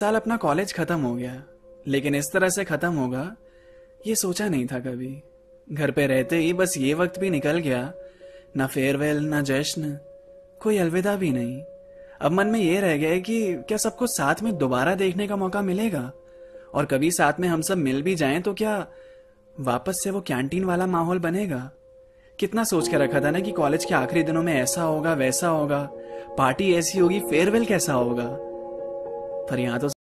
साल अपना कॉलेज खत्म हो गया। लेकिन इस तरह से खत्म होगा, ये सोचा नहीं था कभी। घर पे रहते ही बस ये वक्त भी निकल गया, ना फेयरवेल ना जश्न, कोई अलविदा भी नहीं। अब मन में ये रह गया कि क्या सबको साथ में दोबारा देखने का मौका मिलेगा? और कभी साथ में हम सब मिल भी जाएँ तो क्या वापस से वो कैंटीन वाला माहौल बनेगा? कितना सोच के रखा था ना कि कॉलेज के आखिरी दिनों में ऐसा होगा, वैसा होगा। पार्टी ऐसी होगी फेयरवेल कैसा होगा? पर यहाँ तो